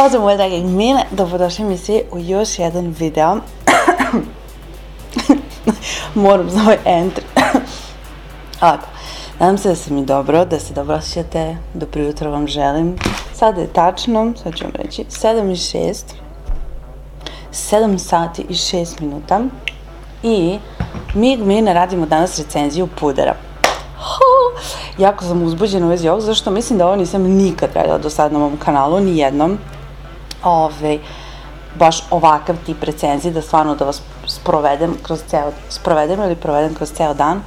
Moje drage mine, dobrodošli mi svi u još jedan video. Moram za ovaj entry. Ovako, nadam se da se mi dobro, da se dobro osjećate, dobro jutro vam želim. Sada je tačno, sad ću vam reći, 7 i 6. 7 sati i 6 minuta. I mi, mi ne radimo danas recenziju pudera. Ho, jako sam uzbuđena u vezi ovog, zašto mislim da ovo nisam nikad radila do sad na mom kanalu, ni jednom. Ove, baš ovakav tip recenzije, da stvarno da vas sprovedem kroz ceo, sprovedem ili provedem kroz ceo dan.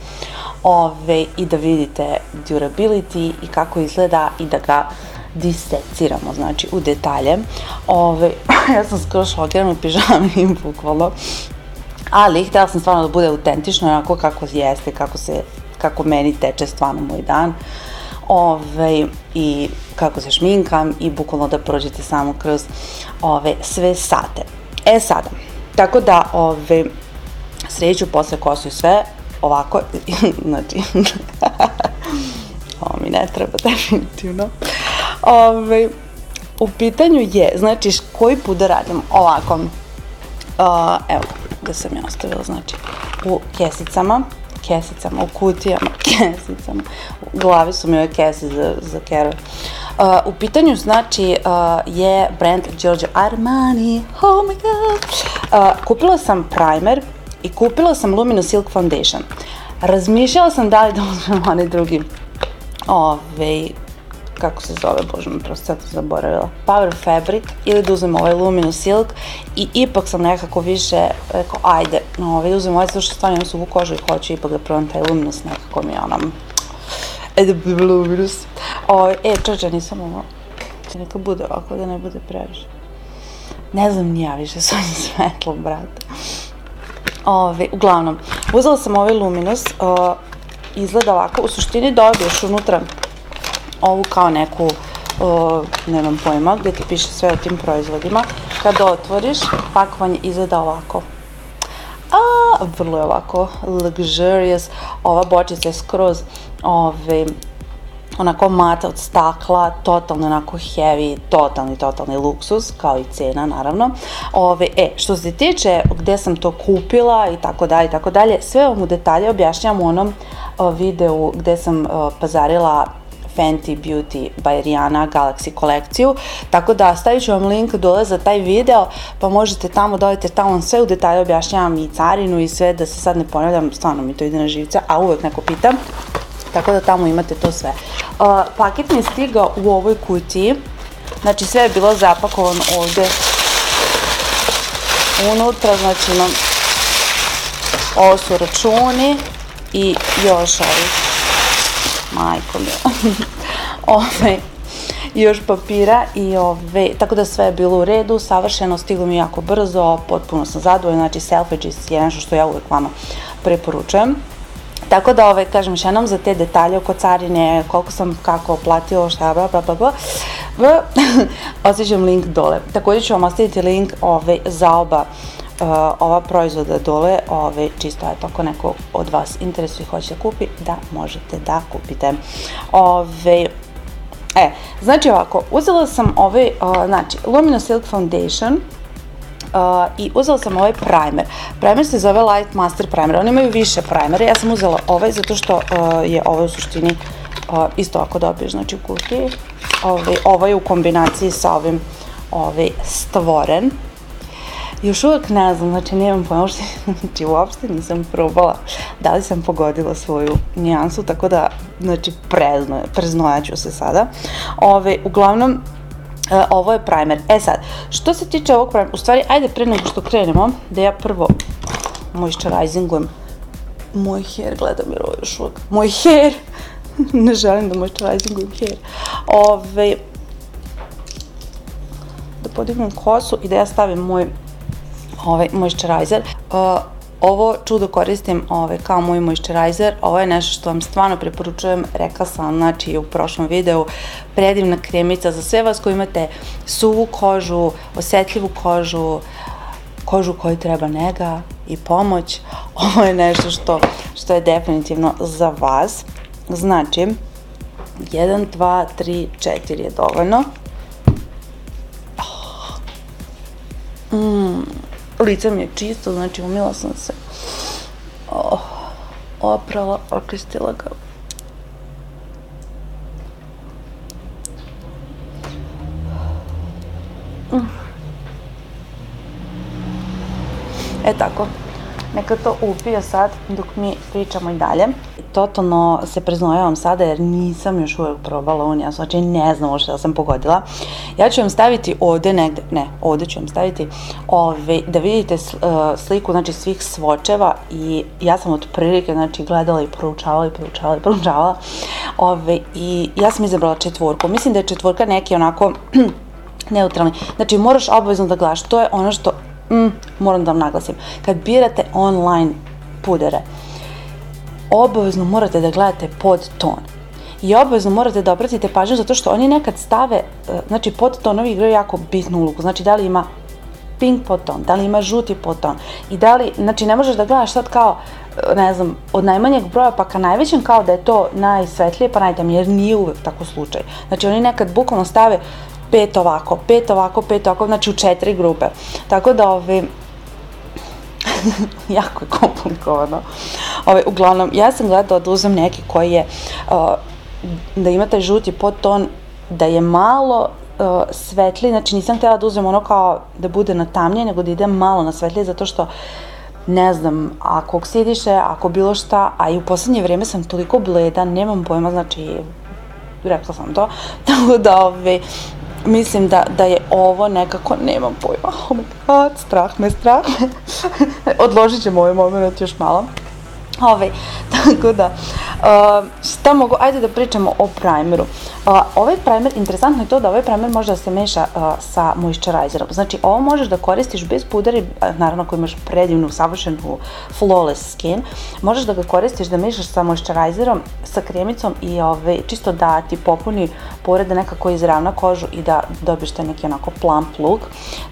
Ove, I da vidite durability i kako izgleda i da ga diseciramo, znači u detalje. Ove, ja sam skoro šokirana u pižami, bukvalno. Ali, htela sam stvarno da bude autentično, onako kako jeste, kako se kako meni teče stvarno moj dan ove, i kako se šminkam i bukvalno da prođete samo kroz ove, sve sate. E sada, tako da ove, sreću posle kosu i sve, ovako, znači, ovo mi ne treba definitivno. Ove, u pitanju je, znači, koji put da radim ovako, uh, evo, da sam ja ostavila, znači, u kesicama, kesicama, u kutijama, kesicama. U glavi su mi ove kese za, za kerove. Uh, u pitanju, znači, uh, je brand Giorgio Armani. Oh my god! Uh, kupila sam primer i kupila sam Luminous Silk Foundation. Razmišljala sam da li da uzmem onaj drugi ove, kako se zove, bože mi prosto sad zaboravila, Power Fabric ili da uzmem ovaj Luminous Silk i ipak sam nekako više rekao, ajde, ovaj, da uzmem ovaj zato što stvarno imam suvu kožu i hoću ipak da probam taj Luminous, nekako mi je onam, ajde, Luminous. O, e, čoče, nisam ovo, neka bude ovako, da ne bude previše. Ne znam ni ja više s ovim svetlom, brate. Ove, uglavnom, uzela sam ovaj Luminous, o, izgleda ovako, u suštini dobiješ unutra ovu kao neku, o, nemam pojma, gde ti piše sve o tim proizvodima. Kad otvoriš, pakovanje izgleda ovako. A, vrlo je ovako luxurious. Ova bočica je skroz ove, onako mata od stakla, totalno onako heavy, totalni, totalni luksus, kao i cena naravno. Ove, e, što se tiče gde sam to kupila i tako dalje i tako dalje, sve vam u detalje objašnjam u onom o, videu gde sam o, pazarila Fenty Beauty by Rihanna Galaxy kolekciju, tako da stavit ću vam link dole za taj video, pa možete tamo da odete, tamo sve u detalje objašnjavam i carinu i sve, da se sad ne ponavljam, stvarno mi to ide na živce, a uvek neko pita, tako da tamo imate to sve. Paket mi je stigao u ovoj kutiji, znači sve je bilo zapakovano ovde. Unutra, znači imam ovo su računi i još ovih majko mi. ove, još papira i ove, tako da sve je bilo u redu, savršeno, stiglo mi jako brzo, potpuno sam zadovoljna, znači Selfridges je nešto što ja uvek vama preporučujem. Tako da, ove, kažem još jednom, za te detalje oko carine, koliko sam kako platio, šta, bla, bla, bla, bla, bla osjećam link dole. Takođe ću vam ostaviti link ove, za oba uh, ova proizvoda dole, ove, čisto eto, ako neko od vas interesuje i hoće da kupi, da možete da kupite. Ove, e, znači ovako, uzela sam ovaj, uh, znači, Luminous Silk Foundation, Uh, i uzela sam ovaj primer. Primer se zove Light Master Primer. Oni imaju više primera. Ja sam uzela ovaj zato što uh, je ovaj u suštini uh, isto ako dobiješ, znači u kutiji. Ovaj, ovaj je u kombinaciji sa ovim ovaj, stvoren. Još uvek ne znam, znači nemam pojma, uopšte, znači uopšte nisam probala da li sam pogodila svoju nijansu, tako da, znači, prezno, preznojaću se sada. Ove, uglavnom, E, ovo je primer. E sad, što se tiče ovog primera, u stvari, ajde pre nego što krenemo, da ja prvo moisturizingujem moj hair, gledam jer ovo još uvek, moj hair, ne želim da moisturizingujem hair. Ove, da podignem kosu i da ja stavim moj ovaj moisturizer. Uh, ovo čudo koristim ovaj, kao moj moisturizer. Ovo je nešto što vam stvarno preporučujem. Rekla sam znači u prošlom videu predivna kremica za sve vas koji imate suvu kožu, osetljivu kožu, kožu kojoj treba nega i pomoć. Ovo je nešto što, što je definitivno za vas. Znači, 1, 2, 3, 4 je dovoljno. Oh, Mm, lice mi je čisto, znači umila sam se. Oh, oprala, očistila ga. Mm. E tako, neka to upije sad dok mi pričamo i dalje. Totalno se preznojavam sada jer nisam još uvek probala unija, znači ne znam što da sam pogodila. Ja ću vam staviti ovde negde, ne, ovde ću vam staviti ove, da vidite sliku znači svih svočeva i ja sam od prilike znači gledala i proučavala i proučavala i proučavala ove, i ja sam izabrala četvorku. Mislim da je četvorka neki onako neutralni. Znači moraš obavezno da gledaš, to je ono što mm, moram da vam naglasim, kad birate online pudere, obavezno morate da gledate pod ton. I obavezno morate da obratite pažnju zato što oni nekad stave, e, znači pod tonovi igraju jako bitnu ulogu. Znači da li ima pink podton, da li ima žuti podton i da li, znači ne možeš da gledaš sad kao, e, ne znam, od najmanjeg broja pa ka najvećem kao da je to najsvetlije pa najtamnije, jer nije uvek tako slučaj. Znači oni nekad bukvalno stave pet ovako, pet ovako, pet ovako, znači u četiri grupe. Tako da, ovi, jako je komplikovano. Ove, uglavnom, ja sam gledala da uzem neki koji je, uh, da ima taj žuti podton, da je malo uh, svetli, znači nisam htjela da uzem ono kao da bude na tamnije, nego da ide malo na svetlije, zato što ne znam, ako oksidiše, ako bilo šta, a i u poslednje vreme sam toliko bleda, nemam pojma, znači, rekla sam to, tako da, ove, mislim da, da je ovo nekako, nemam pojma, oh my god, strah me, strah me. Odložit ćemo ovaj moment još malo. Ove, ovaj, tako da, uh, šta mogu, ajde da pričamo o primeru. Uh, ovaj primer, interesantno je to da ovaj primer može da se meša uh, sa moisturizerom. Znači, ovo možeš da koristiš bez pudara, naravno ako imaš predivnu, savršenu flawless skin, možeš da ga koristiš da mešaš sa moisturizerom, sa kremicom i ovaj, čisto da ti popuni pore, da nekako izravna kožu i da dobiješ taj neki onako plump look.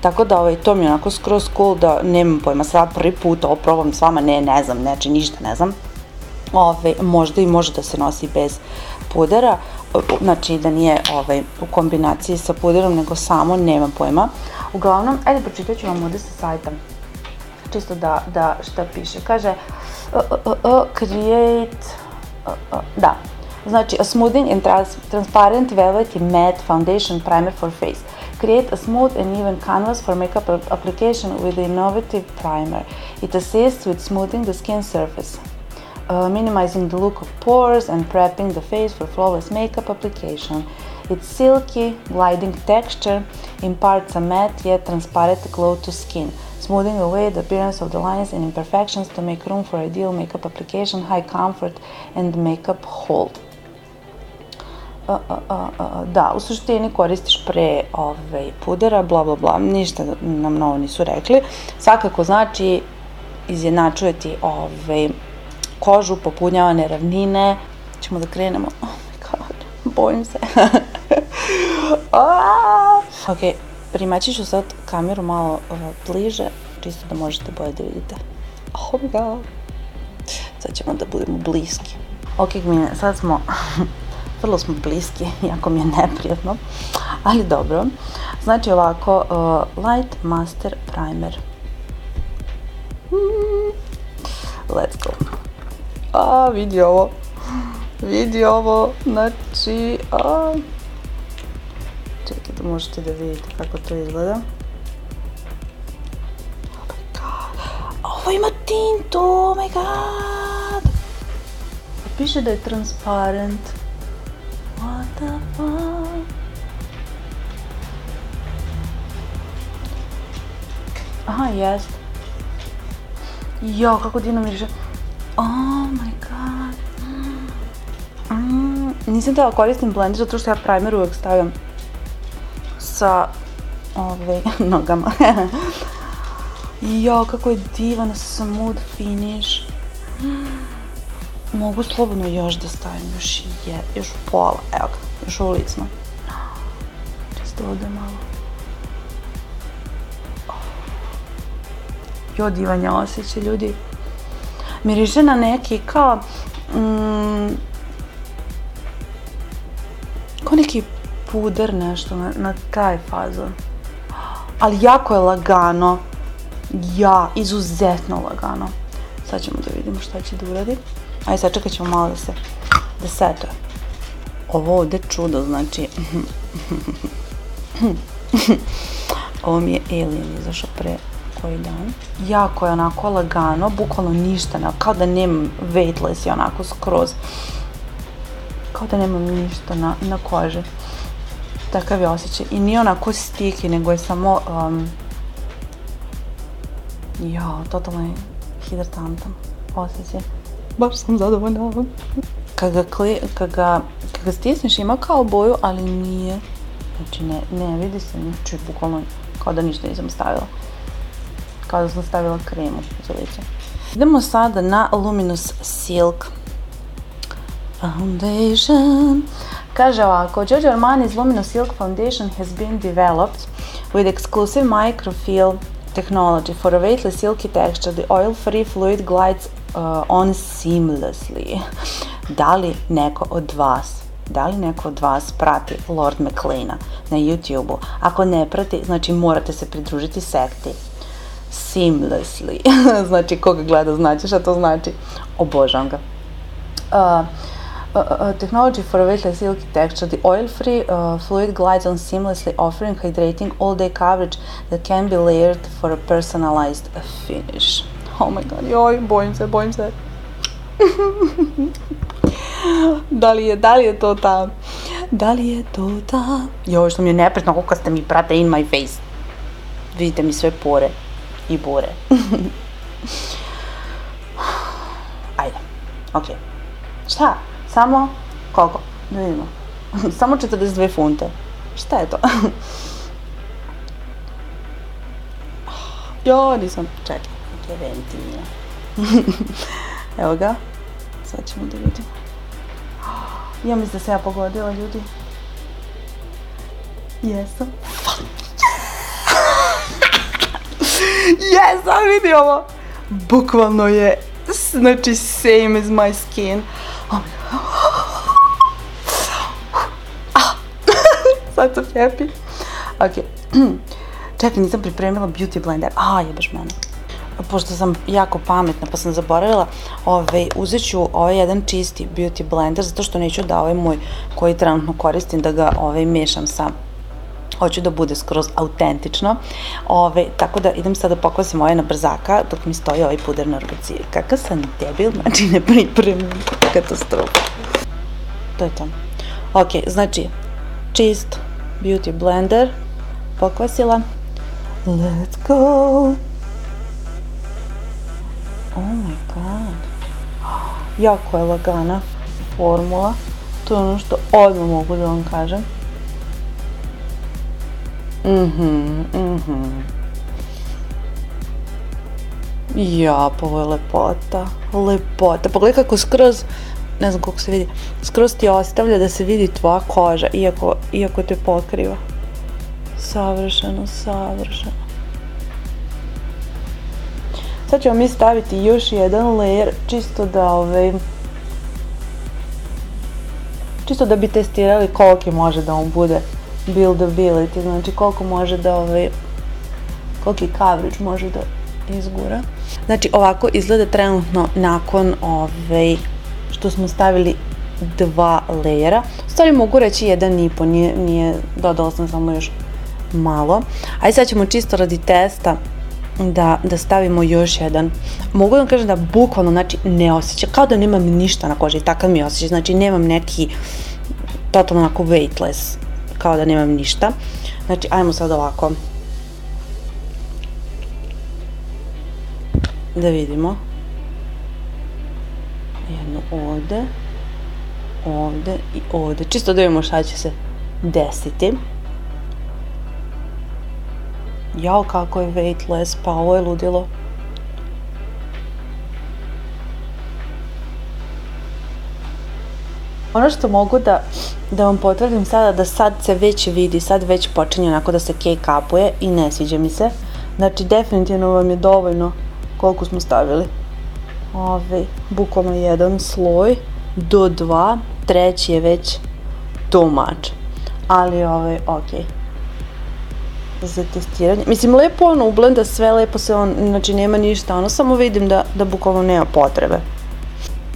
Tako da ovaj, to mi je onako skroz cool da nemam pojma, sad prvi put ovo probam s vama, ne, ne znam, znači ništa ne znam. Ove, možda i može da se nosi bez pudera, znači da nije ovaj, u kombinaciji sa puderom, nego samo, nema pojma. Uglavnom, ajde pročitat ću vam ovde sa sajta, čisto da, da šta piše. Kaže, uh, uh, uh, create, uh, uh, da, znači a smoothing and trans transparent velvety matte foundation primer for face. Create a smooth and even canvas for makeup application with the innovative primer. It assists with smoothing the skin surface. Uh, minimizing the look of pores and prepping the face for flawless makeup application. Its silky, gliding texture imparts a matte yet transparent glow to skin, smoothing away the appearance of the lines and imperfections to make room for ideal makeup application, high comfort and makeup hold. Uh, uh, uh, da, u suštini koristiš pre ovaj, pudera, bla bla bla, ništa nam novo nisu rekli. Svakako znači izjednačuje ti ovaj, kožu, popunjava neravnine. Ćemo da krenemo. Oh my god, bojim se. ok, primaći ću sad kameru malo uh, bliže, čisto da možete bolje da vidite. Oh my god. Sad ćemo da budemo bliski. Ok, gmine, sad smo vrlo smo bliski, jako mi je neprijatno, ali dobro. Znači ovako, uh, Light Master Primer. Mm. Let's go a vidi ovo, vidi ovo, znači, a, čekaj da možete da vidite kako to izgleda. Oh my god, ovo ima tintu, oh my god. Piše da je transparent. What the fuck? Aha, jest. Jo, kako divno. Oh my god. Mm, nisam da koristim blender zato što ja primer uvek stavljam sa ove, nogama. jo, kako je divan smooth finish. Mogu slobodno još da stavim, još je, još pola, evo ga, još ovo licno. Čisto ovde malo. Jo, divan je osjećaj, ljudi miriše na neki kao mm, kao neki puder nešto na, na taj fazon. ali jako je lagano. Ja, izuzetno lagano. Sad ćemo da vidimo šta će da uradi. Ajde, sad čekat ćemo malo da se, da setuje. Ovo ovde čudo, znači... Ovo mi je Alien izašao pre koji dan. Jako je onako lagano, bukvalno ništa, kao da nemam weightless je onako skroz. Kao da nemam ništa na, na koži. Takav je osjećaj. I nije onako stiki, nego je samo... Um, ja, totalno je hidratantan osjećaj. Baš sam zadovoljna. Kad ga, kli, kad ga, kad ga stisneš ima kao boju, ali nije. Znači ne, ne vidi se niče, bukvalno kao da ništa nisam stavila. Kao da sam stavila kremu za lice. Idemo sada na Luminous Silk Foundation. Kaže ovako, Giorgio Armani's Luminous Silk Foundation has been developed with exclusive microfill technology for a weightless silky texture. The oil-free fluid glides uh, on seamlessly. Da li neko od vas da li neko od vas prati Lord McLeana na YouTube-u? Ako ne prati, znači morate se pridružiti sekti. Seamlessly. znači, koga gleda, znači šta to znači. Obožavam ga. Uh, uh, uh, technology for weightless silky texture. The oil-free uh, fluid glides on seamlessly, offering hydrating all-day coverage that can be layered for a personalized finish. Oh my god, joj, bojim se, bojim se. da li je, da li je to ta? Da li je to ta? Joj, što mi je nepretno kako ste mi prate in my face. Vidite mi sve pore i bure. Ajde. Okay. Šta? Samo, koliko? Da vidimo. Samo 42 funte. Šta je to? jo, nisam, čekaj, je ventilja. Evo ga, sad ćemo da vidimo. Ja mislim da se ja pogodila, ljudi. Jesam. Jesam, vidi ovo. Bukvalno je, znači, same as my skin. Oh Sad sam happy. Ok. Čekaj, nisam pripremila beauty blender. A, jebeš mene pošto sam jako pametna pa sam zaboravila, ovaj, uzet ću ovaj jedan čisti beauty blender zato što neću da ovaj moj koji trenutno koristim da ga ovaj, mešam sa hoću da bude skroz autentično. Ove, tako da idem sada da pokvasim ovaj na brzaka dok mi stoji ovaj puder na ruci. Kakav sam debil, znači ne pripremim katastrofu. To je to. Ok, znači čist beauty blender pokvasila. Let's go! Oh my god. Jako je lagana formula. To je ono što odmah mogu da vam kažem. Mhm, mhm. Ja, pa ovo je lepota. Lepota. Pogledaj kako skroz, ne znam koliko se vidi, skroz ti ostavlja da se vidi tvoja koža, iako, iako te pokriva. Savršeno, savršeno. Sad ćemo mi staviti još jedan layer čisto da ovaj, čisto da bi testirali koliki može da on bude buildability, znači koliko može da ovaj, koliki coverage može da izgura. Znači ovako izgleda trenutno nakon ovaj, što smo stavili dva lejera. U stvari mogu reći jedan i po, nije, nije, dodala sam samo još malo. Ajde sad ćemo čisto radi testa da, da stavimo još jedan. Mogu da kažem da bukvalno, znači, ne osjeća, kao da nemam ništa na koži, takav mi osjeća, znači nemam neki totalno onako weightless, kao da nemam ništa. Znači, ajmo sad ovako. Da vidimo. Jedno ovde, ovde i ovde. Čisto da vidimo šta će se desiti. Jao, kako je weightless, pa ovo je ludilo. Ono što mogu da, da vam potvrdim sada, da sad se već vidi, sad već počinje onako da se cake upuje i ne sviđa mi se. Znači, definitivno vam je dovoljno koliko smo stavili. Ove, bukvalno jedan sloj do dva, treći je već too much. Ali, ove. Okay za testiranje. Mislim, lepo on ublenda sve, lepo se on, znači nema ništa, ono samo vidim da, da bukvalno nema potrebe.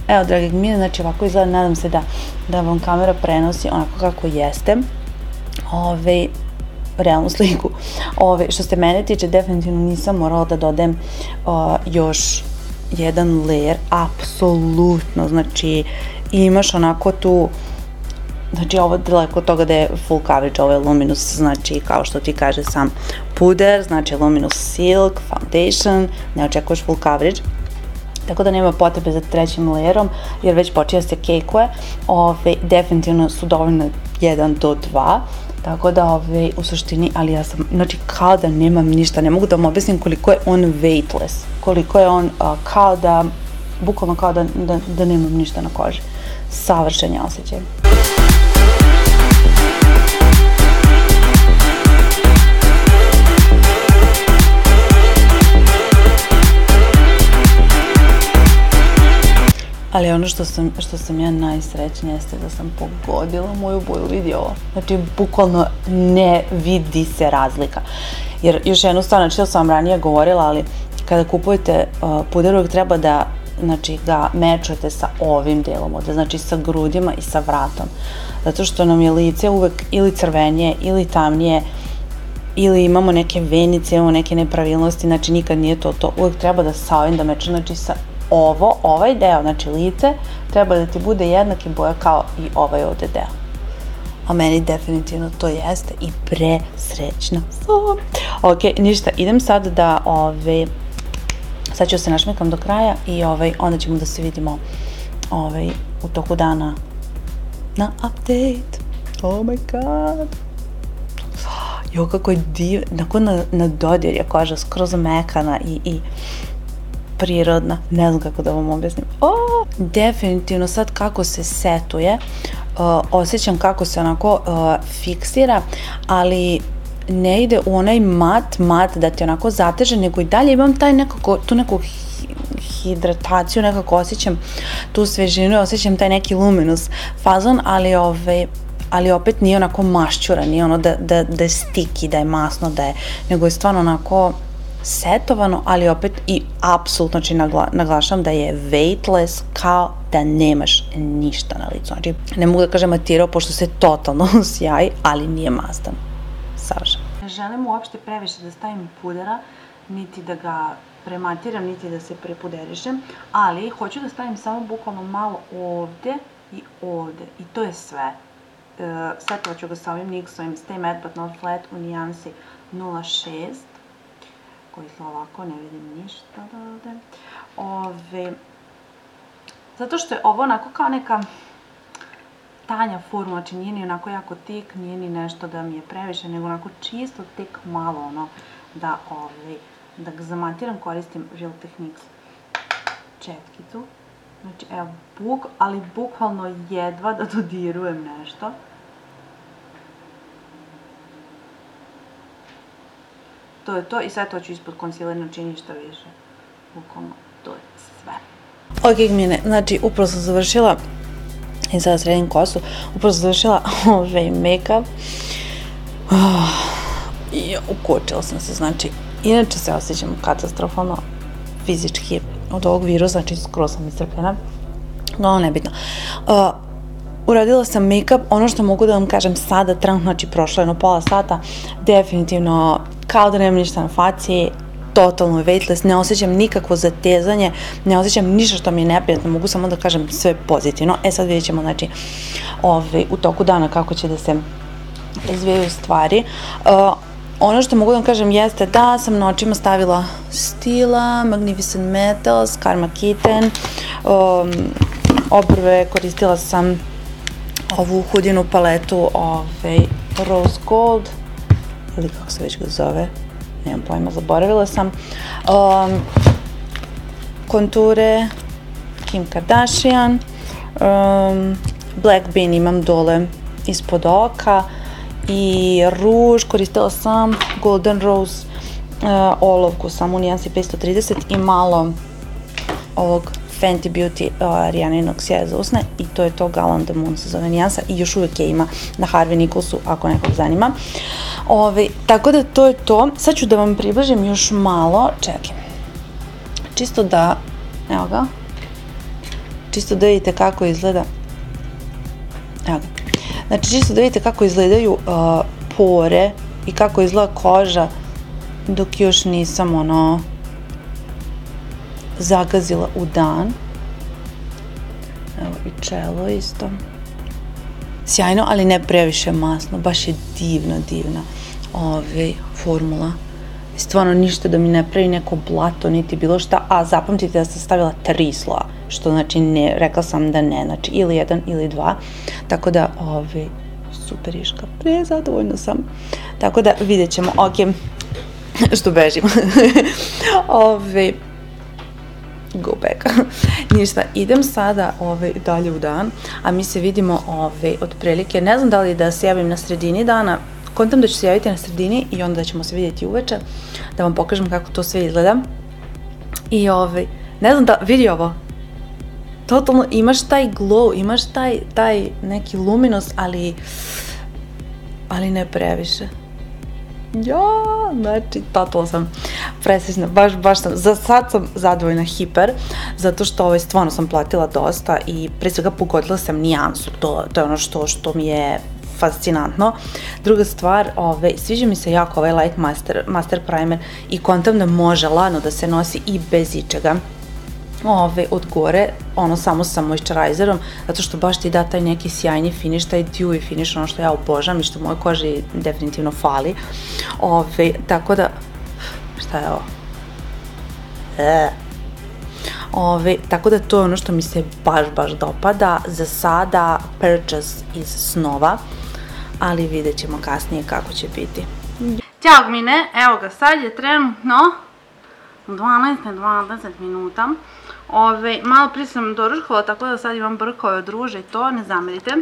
Evo, dragi mi, znači ovako izgleda, nadam se da, da vam kamera prenosi onako kako jeste. Ove, realnu sliku. Ove, što se mene tiče, definitivno nisam morala da dodajem uh, još jedan layer, apsolutno, znači imaš onako tu Znači ovo daleko od toga da je full coverage, ovo je Luminous, znači kao što ti kaže sam puder, znači Luminous Silk, Foundation, ne očekuješ full coverage. Tako da nema potrebe za trećim layerom, jer već počeo se kekuje, ove, definitivno su dovoljne 1 do 2, tako da ove, u suštini, ali ja sam, znači kao da nemam ništa, ne mogu da vam objasnim koliko je on weightless, koliko je on a, kao da, bukvalno kao da, da, da nemam ništa na koži. Savršen je osjećaj. Ali ono što sam, što sam ja najsrećnija jeste da sam pogodila moju boju, vidi ovo. Znači, bukvalno ne vidi se razlika. Jer još jednu stvar, znači to sam vam ranije govorila, ali kada kupujete uh, puder uvijek treba da znači ga mečujete sa ovim delom ovde, znači sa grudima i sa vratom. Zato što nam je lice uvek ili crvenije ili tamnije ili imamo neke venice, imamo neke nepravilnosti, znači nikad nije to to. Uvek treba da sa ovim da mečem, znači sa ovo, ovaj deo, znači lice, treba da ti bude jednake boje kao i ovaj ovde deo. A meni definitivno to jeste i presrećna sam. Ok, ništa, idem sad da, ove, sad ću se našmekam do kraja i ovaj, onda ćemo da se vidimo ovaj, u toku dana na update. Oh my god. Jo, kako je div, nakon na, na dodir je koža skroz mekana i, i prirodna, ne znam kako da vam objasnim. O, definitivno sad kako se setuje, uh, osjećam kako se onako uh, fiksira, ali ne ide u onaj mat, mat da ti onako zateže, nego i dalje imam taj nekako, tu neku hidrataciju, nekako osjećam tu svežinu, osjećam taj neki luminous fazon, ali ove, ali opet nije onako mašćura, nije ono da, da, da je stiki, da je masno, da je, nego je stvarno onako setovano, ali opet i apsolutno znači nagla, naglašavam da je weightless kao da nemaš ništa na licu. Znači, ne mogu da kažem matirao pošto se totalno sjaji, ali nije mastan. Savršen. Ne želim uopšte previše da stavim pudera, niti da ga prematiram, niti da se prepuderišem, ali hoću da stavim samo bukvalno malo ovde i ovde i to je sve. E, setovat ću ga sa ovim NYX-ovim Stay Matte But Not Flat u nijansi 06 koji su ovako, ne vidim ništa ovde. Ove, zato što je ovo onako kao neka tanja forma, znači nije ni onako jako tik, nije ni nešto da mi je previše, nego onako čisto tek malo ono da, ove, da ga zamatiram, koristim Real Techniques četkicu. Znači, evo, buk, ali bukvalno jedva da dodirujem nešto. To je to i sad to ću ispod konsilera znači ništa više. Bukvalno, to je sve. Ok, Gmine, znači upravo sam završila i sada sredim kosu, upravo sam završila ovaj make-up. Oh, I ukočila sam se, znači, inače se osjećam katastrofalno fizički od ovog virusa, znači skoro sam iscrpljena. No, nebitno. Uh, uradila sam make-up, ono što mogu da vam kažem sada, trenutno, znači prošlo jedno pola sata, definitivno kao da nemam ništa na faci, totalno weightless, ne osjećam nikakvo zatezanje, ne osjećam ništa što mi je neprijatno, mogu samo da kažem sve pozitivno. E sad vidjet ćemo, znači, ovaj, u toku dana kako će da se izvijaju stvari. Uh, ono što mogu da vam kažem jeste da sam na očima stavila Stila, Magnificent Metals, Karma Kitten, um, obrve koristila sam ovu hudinu paletu ovaj, Rose Gold, ili kako se već ga zove, nemam pojma, zaboravila sam. Um, konture Kim Kardashian, um, Black Bean imam dole ispod oka i ruž koristila sam Golden Rose uh, olovku samo u nijansi 530 i malo ovog Fenty Beauty uh, Rihanninog sjaja za usne i to je to Galant the Moon se zove nijansa i još uvijek je ima na Harvey Nicholsu ako nekog zanima. Ove, tako da to je to. Sad ću da vam približim još malo. Čekaj. Čisto da, evo ga. Čisto da vidite kako izgleda. Evo ga. Znači, čisto da vidite kako izgledaju uh, pore i kako izgleda koža dok još nisam ono zagazila u dan. Evo i čelo isto. Sjajno, ali ne previše masno, baš je divna, divna ove, formula. Stvarno ništa da mi ne pravi neko blato, niti bilo šta, a zapamtite da sam stavila tri sloa, što znači ne, rekla sam da ne, znači ili jedan ili dva, tako da, ove, super iška, pre zadovoljna sam. Tako da vidjet ćemo, ok, što bežim. ove, go back. Ništa, idem sada ovaj, dalje u dan, a mi se vidimo ovaj, otprilike, ne znam da li da se javim na sredini dana, kontam da ću se javiti na sredini i onda ćemo se vidjeti uveče, da vam pokažem kako to sve izgleda. I ovaj, ne znam da, vidi ovo, totalno imaš taj glow, imaš taj, taj neki luminos, ali, ali ne previše ja, znači, totalno sam presrećna, baš, baš sam, za sad sam zadovoljna hiper, zato što ovaj, stvarno sam platila dosta i pre svega pogodila sam nijansu, to, to je ono što, što mi je fascinantno. Druga stvar, ove, sviđa mi se jako ovaj Light Master, Master Primer i kontam da može lano da se nosi i bez ičega ove, od gore, ono samo sa moisturizerom, zato što baš ti da taj neki sjajni finish, taj dewy finish, ono što ja obožam i što moje koži definitivno fali. Ove, tako da, šta je ovo? E. Ove, tako da to je ono što mi se baš, baš dopada. Za sada purchase iz snova, ali vidjet ćemo kasnije kako će biti. Ćao mine, evo ga, sad je trenutno 12-20 minuta. Ove, malo prije sam doručkovala, tako da sad imam brkove od ruže i to, ne zamerite.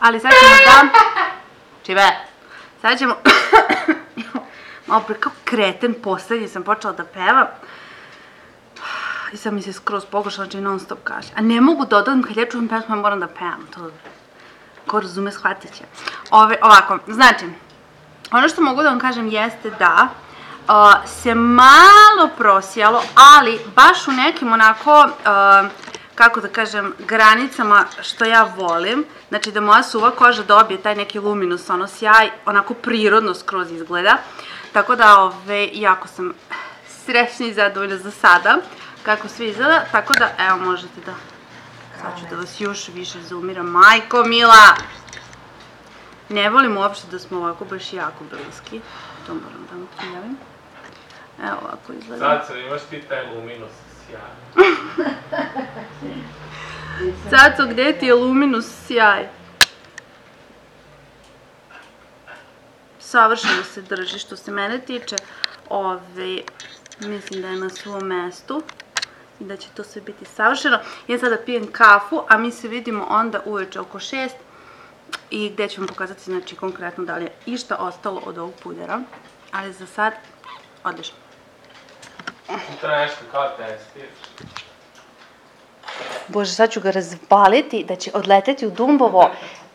Ali sad ćemo da... Čive? Sad ćemo... malo prije kao kreten, poslednji sam počela da pevam. I sad mi se skroz poglašala, znači non stop kaže. A ne mogu da odam kad ja čuvam pesmu, ja moram da pevam. To, ko razume, shvatit će. Ove, ovako, znači, ono što mogu da vam kažem jeste da uh, se malo prosijalo, ali baš u nekim onako, uh, kako da kažem, granicama što ja volim. Znači da moja suva koža dobije taj neki luminus, ono sjaj, onako prirodno skroz izgleda. Tako da, ove, jako sam srećna i zadovoljna za sada kako sve izgleda. Tako da, evo, možete da... Sad ću da vas još više zoomiram. Majko, mila! Ne volim uopšte da smo ovako baš jako bliski. To moram da vam prijavim. Evo ovako izgleda. Caco, imaš ti taj luminus sjaj? Caco, gde ti je luminus sjaj? Savršeno se drži što se mene tiče. Ove, mislim da je na svom mestu i da će to sve biti savršeno. Ja sada pijem kafu, a mi se vidimo onda uveče oko šest i gde ću vam pokazati znači konkretno da li je išta ostalo od ovog pudera. Ali za sad, odlično. Sutra nešto kao testiraš. Bože, sad ću ga razvaliti da će odleteti u Dumbovo,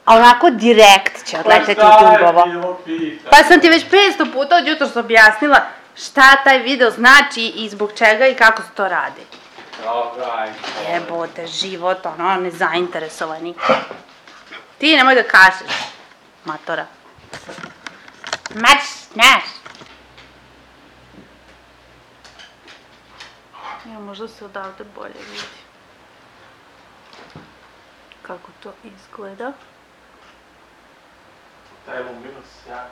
a onako direkt će odleteti u Dumbovo. Pa sam ti već 500 puta od jutra objasnila šta taj video znači i zbog čega i kako se to radi. Dobro, ajde. Jebote, život, ono, nezainteresovani. Ti nemoj da kažeš, matora. Mač, znaš. Ja, možda se odavde bolje vidi. Kako to izgleda. Taj luminus sjaj.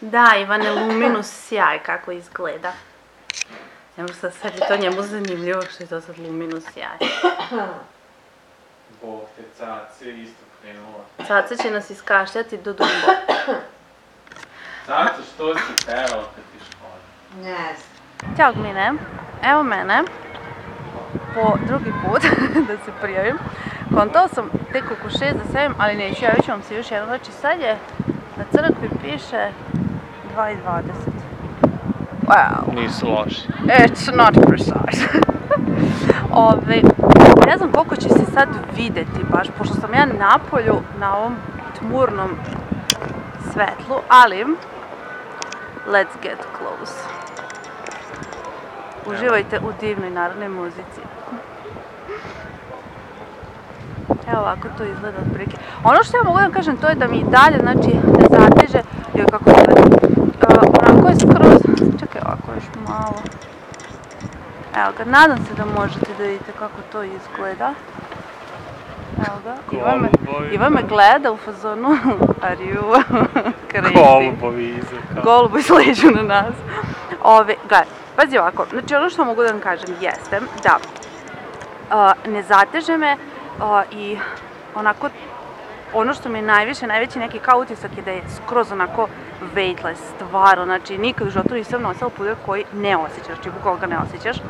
Da, Ivane, luminus sjaj kako izgleda. Evo sad, sad je to njemu zanimljivo što je to sad luminus sjaj. Bog te cace isto krenula. Caca će nas iskašljati do dumbo. Caco, što si pevao kad ti škola? Ne znam. Ćao Gmine, evo mene, po drugi put da se prijavim. Kontala sam tek oko 6 da sevim, ali neću, javit ću vam se još jednom. Znači sad je, na crkvi piše 2.20. Wow. Nisu loši. It's not precise. Ove, ne znam koliko će se sad videti baš, pošto sam ja napolju na ovom tmurnom svetlu, ali Let's get close. Uživajte u divnoj narodnoj muzici. Evo ovako to izgleda otprilike. Ono što ja mogu da kažem to je da mi i dalje, znači, ne zateže, joj kako izgleda. Uh, onako je skroz, čekaj ovako još malo. Evo ga, nadam se da možete da vidite kako to izgleda. Evo ga, Ivan me. Ivan me gleda u fazonu, are you crazy? Golubovi iza. Golubovi sleđu na nas. Ove, gledaj, pazi ovako, znači ono što mogu da vam kažem jeste da a, ne zateže me a, i onako ono što mi je najviše, najveći neki kao utisak je da je skroz onako weightless, stvarno, znači nikad u životu nisam nosila puder koji ne osjećaš, znači bukvalno ga ne osjećaš.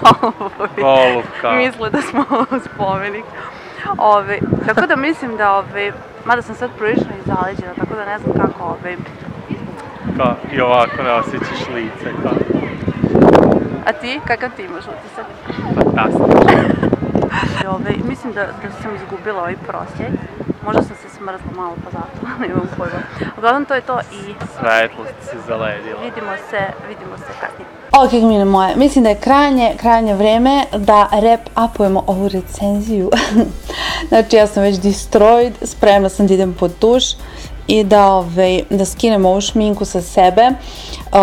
Golubovi Golubka. misle da smo spomenik. Ove, tako da mislim da, ove, mada sam sad prilično izaleđena, tako da ne znam kako, ove, Kao, I ovako ne osjećaš lice, kao. A ti, kakav ti imaš utisak? Fantastično. Ove, mislim da, da sam izgubila ovaj prosjej, možda sam se smrzla malo pa zato, nemam pojma. Uglavnom to je to i Svetlost se zaledila. vidimo se, vidimo se kasnije. Ok, mine moje, mislim da je krajnje, krajnje vreme da rep upujemo ovu recenziju. znači, ja sam već destroyed, spremna sam da idem pod tuš i da, ovaj, da skinem ovu šminku sa sebe. Uh,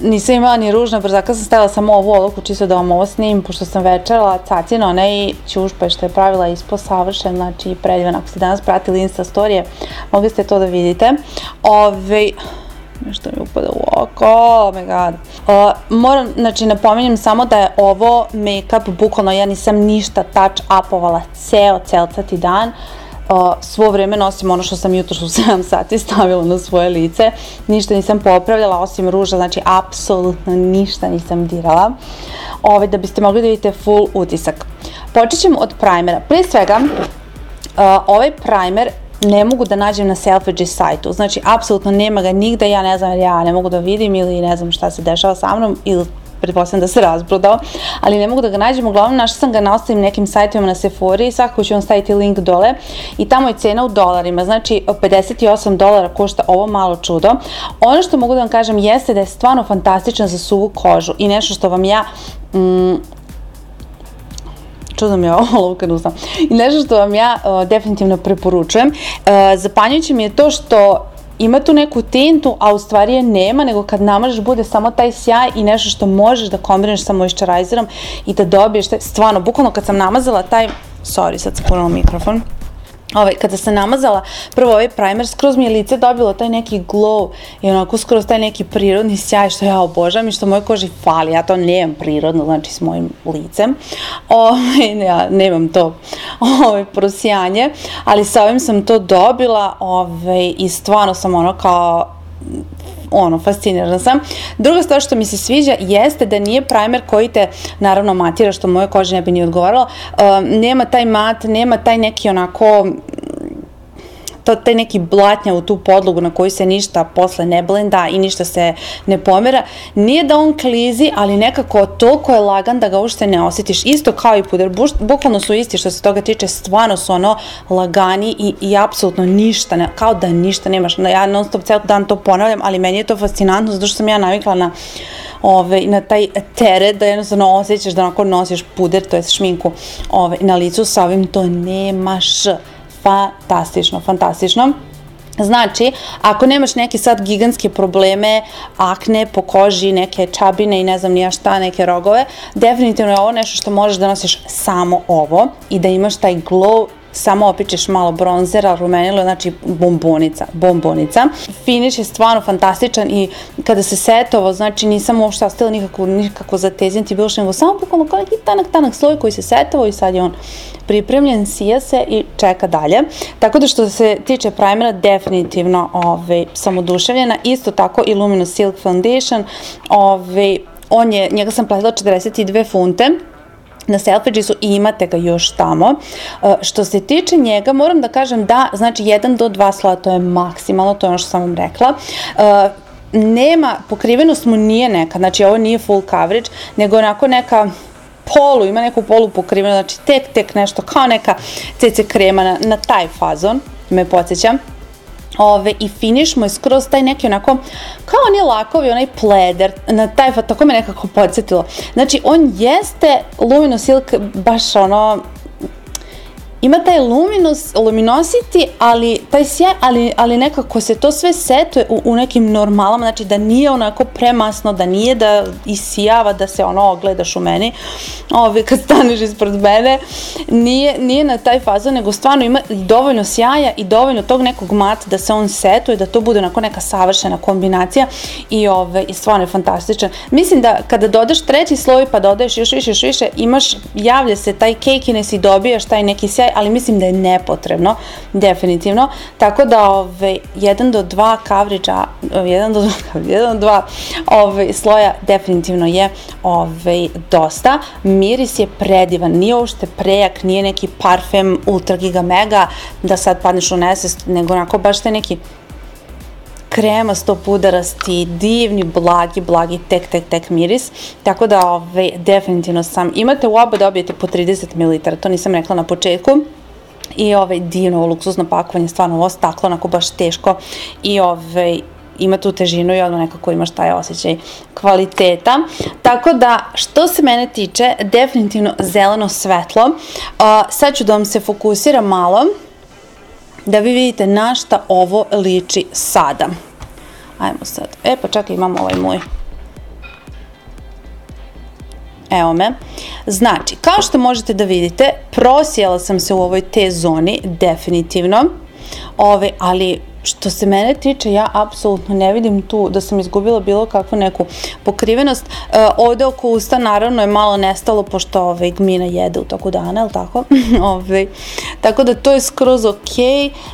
nisam imala ni ružna brzaka, sam stavila samo ovu olovku čisto da vam ovo snimim, pošto sam večerala cacino, ona i ćušpa što je pravila ispo savršen, znači predivan. Ako ste danas pratili Insta storije, mogli ste to da vidite. Ove, nešto mi upada u oko, oh my god. Uh, moram, znači napominjem samo da je ovo make-up, bukvalno ja nisam ništa touch upovala ceo celcati dan. Uh, svo vreme nosim ono što sam jutro u 7 sati stavila na svoje lice. Ništa nisam popravljala osim ruža, znači apsolutno ništa nisam dirala. Ove, da biste mogli da vidite full utisak. Počet ćemo od primera. Prije svega, Uh, ovaj primer ne mogu da nađem na Selfridge sajtu. Znači, apsolutno nema ga nigde, ja ne znam, ja ne mogu da vidim ili ne znam šta se dešava sa mnom ili pretpostavljam da se razbrodao, ali ne mogu da ga nađem, uglavnom našla sam ga na ostalim nekim sajtovima na Sephora svakako ću vam staviti link dole i tamo je cena u dolarima, znači 58 dolara košta ovo malo čudo. Ono što mogu da vam kažem jeste da je stvarno fantastičan za suvu kožu i nešto što vam ja mm, čudo mi je ovo uzam. I nešto što vam ja uh, definitivno preporučujem. Uh, zapanjujuće mi je to što ima tu neku tintu, a u stvari je nema, nego kad namažeš bude samo taj sjaj i nešto što možeš da kombinuješ sa moisturizzerom i da dobiješ, taj, stvarno, bukvalno kad sam namazala taj, sorry, sad sam punila mikrofon, Ovaj, kada sam namazala prvo ovaj primer, skroz mi je lice dobilo taj neki glow i onako skroz taj neki prirodni sjaj što ja obožavam i što moje koži fali. Ja to nemam prirodno, znači s mojim licem. Ovaj, ja nemam to ovaj, prosijanje, ali sa ovim sam to dobila ovaj, i stvarno sam ono kao ono, fascinirana sam. Druga stvar što mi se sviđa jeste da nije primer koji te, naravno, matira, što moje kože ne bi ni odgovaralo, um, nema taj mat, nema taj neki onako to, taj neki blatnja u tu podlogu na koju se ništa posle ne blenda i ništa se ne pomera. Nije da on klizi, ali nekako toliko je lagan da ga uopšte ne osjetiš. Isto kao i puder, buš, bukvalno su isti što se toga tiče, stvarno su ono lagani i, i apsolutno ništa, ne, kao da ništa nemaš. Ja non stop ceo dan to ponavljam, ali meni je to fascinantno zato što sam ja navikla na ove, na taj teret da jednostavno osjećaš da onako nosiš puder, to je šminku ove, na licu, sa ovim to nemaš fantastično, fantastično. Znači, ako nemaš neke sad gigantske probleme, akne po koži, neke čabine i ne znam nija šta, neke rogove, definitivno je ovo nešto što možeš da nosiš samo ovo i da imaš taj glow samo opičeš malo bronzera, rumenilo, znači bombonica, bombonica. Finish je stvarno fantastičan i kada se setovo, znači nisam uopšte ostavila nikakvo, nikakvo zateznici bilo što nego samo bukvalno kao neki tanak, tanak sloj koji se setovo i sad je on pripremljen, sija se i čeka dalje. Tako da što se tiče primera, definitivno ove, sam oduševljena. Isto tako i Luminous Silk Foundation, ove, on je, njega sam platila 42 funte, na Selfridgesu i imate ga još tamo. Uh, što se tiče njega, moram da kažem da, znači 1 do 2 sloja, to je maksimalno, to je ono što sam vam rekla. Uh, nema, pokrivenost mu nije neka, znači ovo nije full coverage, nego onako neka polu, ima neku polu pokrivenost, znači tek, tek nešto, kao neka CC krema na, na taj fazon, me podsjećam. Ove, i finiš mu je skroz taj neki onako, kao on je lakovi, onaj pleder, na taj, tako me nekako podsjetilo. Znači, on jeste Luminous Silk baš ono, ima taj luminous, luminosity, ali taj sjaj, ali, ali nekako se to sve setuje u, u nekim normalama, znači da nije onako premasno, da nije da isijava, da se ono ogledaš u meni, ove, kad staneš ispred mene, nije, nije na taj fazon, nego stvarno ima dovoljno sjaja i dovoljno tog nekog mata da se on setuje, da to bude onako neka savršena kombinacija i, ove, i stvarno je fantastičan. Mislim da kada dodaš treći sloj pa dodaješ još više, još više, imaš, javlja se taj cakiness i dobijaš taj neki sjaj, ali mislim da je nepotrebno, definitivno. Tako da ove, 1 do 2 kavriđa, 1 do 2, 1 do 2 ove, sloja definitivno je ove, dosta. Miris je predivan, nije uopšte prejak, nije neki parfem ultra giga mega da sad padneš u nesest, nego onako baš te neki kremasto pudarasti, divni, blagi, blagi, tek, tek, tek miris. Tako da, ove, definitivno sam, imate u oba dobijete po 30 ml, to nisam rekla na početku. I ovaj divno luksuzno pakovanje, stvarno ovo staklo, onako baš teško i ovaj ima tu težinu i odmah nekako imaš taj osjećaj kvaliteta. Tako da, što se mene tiče, definitivno zeleno svetlo. Uh, sad ću da vam se fokusiram malo da vi vidite na šta ovo liči sada. Ajmo sad. E, pa čekaj, imam ovaj moj. Evo me. Znači, kao što možete da vidite, prosijala sam se u ovoj T zoni, definitivno. Ove, ali što se mene tiče, ja apsolutno ne vidim tu da sam izgubila bilo kakvu neku pokrivenost. E, ovde oko usta naravno je malo nestalo, pošto ove, gmina jede u toku dana, je li tako? ove, tako da to je skroz ok.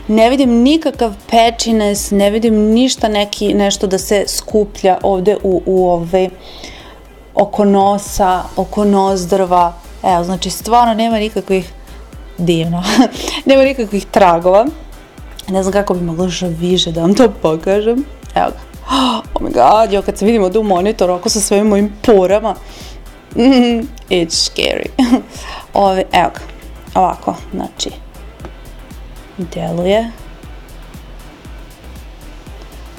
Ne vidim nikakav pečines, ne vidim ništa neki, nešto da se skuplja ovde u, u ove, oko nosa, oko nozdrva. Evo, znači stvarno nema nikakvih divno. nema nikakvih tragova. Ne znam kako bi mogla više da vam to pokažem. Evo ga. Oh my god, jo, kad se vidimo ovdje u monitoru, oko sa svojim mojim porama. It's scary. Ove, evo ga. Ovako, znači. Deluje.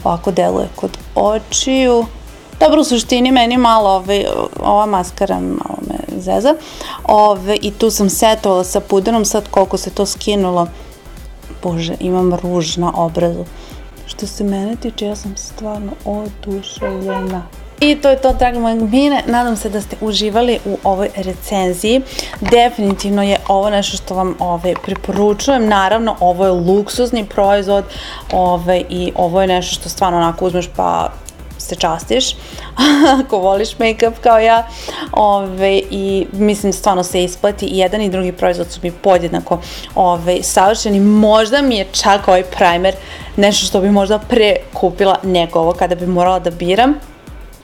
Ovako deluje kod očiju. Dobro, u suštini meni malo ove, ova maskara malo me zeza. Ove, I tu sam setovala sa puderom, sad koliko se to skinulo bože, imam ruž na obrazu. Što se mene tiče, ja sam stvarno oduševljena. I to je to, dragi moje gmine. Nadam se da ste uživali u ovoj recenziji. Definitivno je ovo nešto što vam ove, preporučujem. Naravno, ovo je luksuzni proizvod ove, i ovo je nešto što stvarno onako uzmeš pa se častiš, ako voliš make-up kao ja. Ove, I mislim stvarno se isplati i jedan i drugi proizvod su mi podjednako ove, savršeni. Možda mi je čak ovaj primer nešto što bi možda pre kupila nego ovo kada bi morala da biram.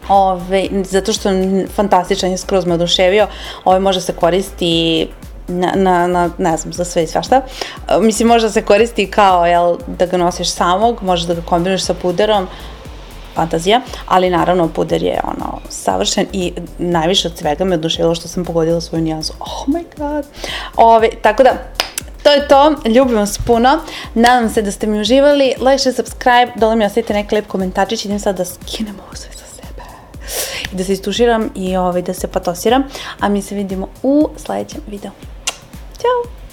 Ove, zato što fantastičan je skroz me oduševio. Ove može se koristi na, na, na, ne znam, za sve i svašta. Mislim, može da se koristi kao, jel, da ga nosiš samog, možeš da ga kombinuješ sa puderom, fantazija, ali naravno puder je ono savršen i najviše od svega me oduševilo što sam pogodila svoju nijansu. Oh my god. Ove, tako da, to je to, ljubim vas puno, nadam se da ste mi uživali, like, share, subscribe, dole mi ostavite neki lep komentarčić, idem sad da skinem ovo sve sa sebe i da se istuširam i ovaj, da se patosiram, a mi se vidimo u sledećem videu. Ćao!